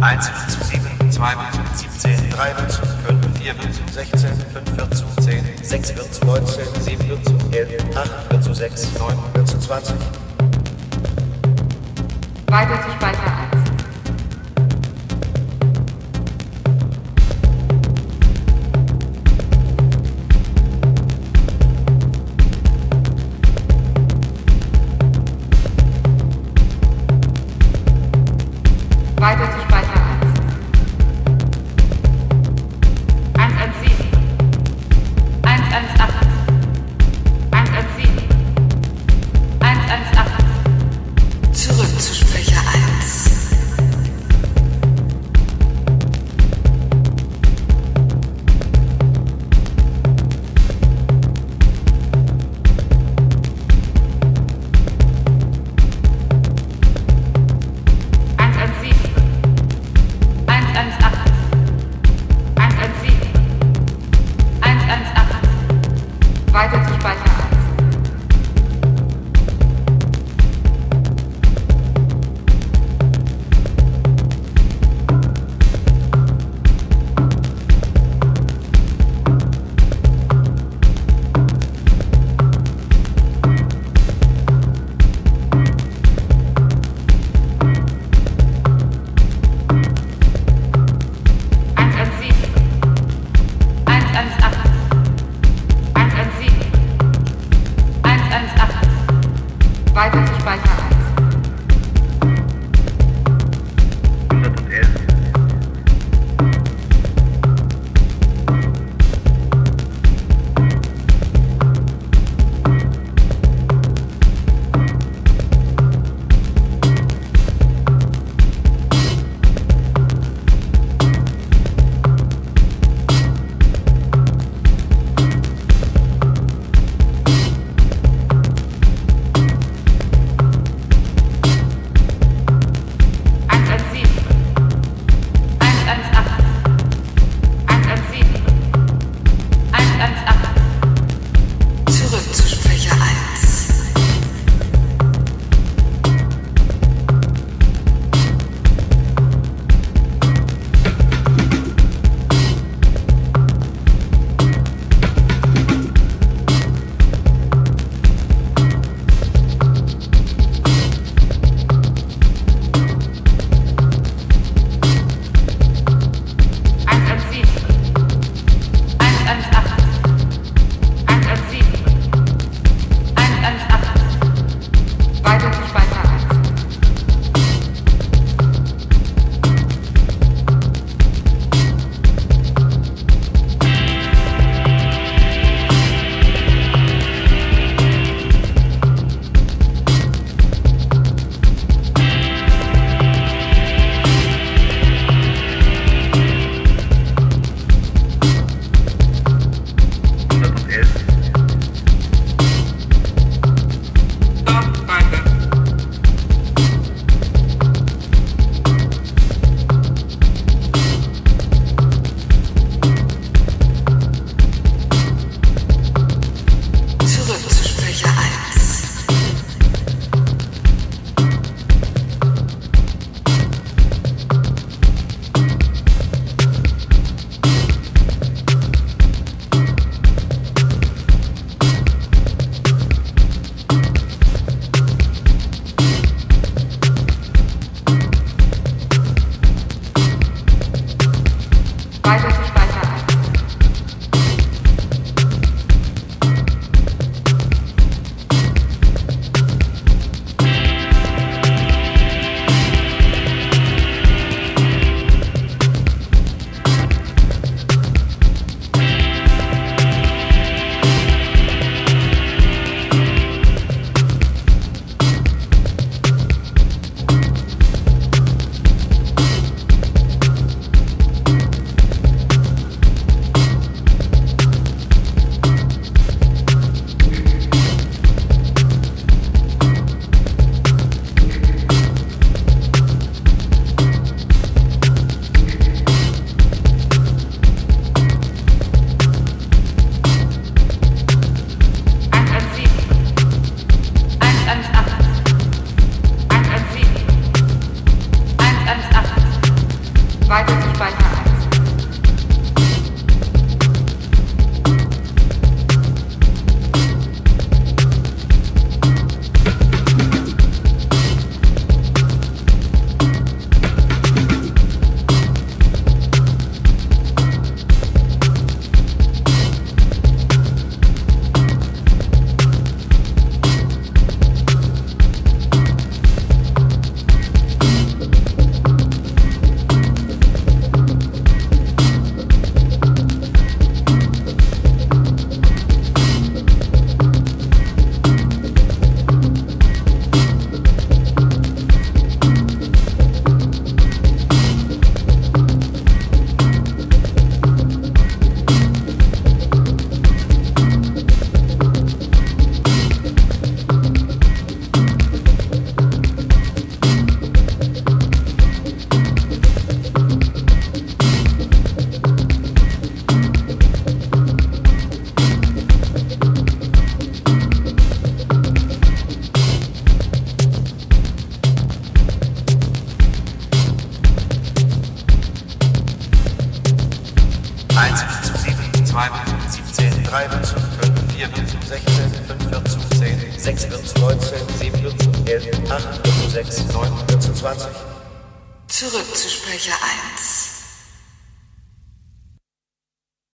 1 wird zu 7, 2 wird zu 17, 3 wird zu 5, 4 wird zu 16, 5 wird zu 10, 6 wird zu 19, 7 wird zu 11, 8 wird zu 6, 9 wird zu 20. Weiter zu Speicher 1. Weiter zu Speicher Zurück zu Sprecher 1. Eins, eins, sieben. 4 wird zu 16, 5 wird zu 10, 6 wird zu 19, 7 wird zu 11, 8 wird zu 6, 9 wird zu 20. Zurück zu Sprecher 1.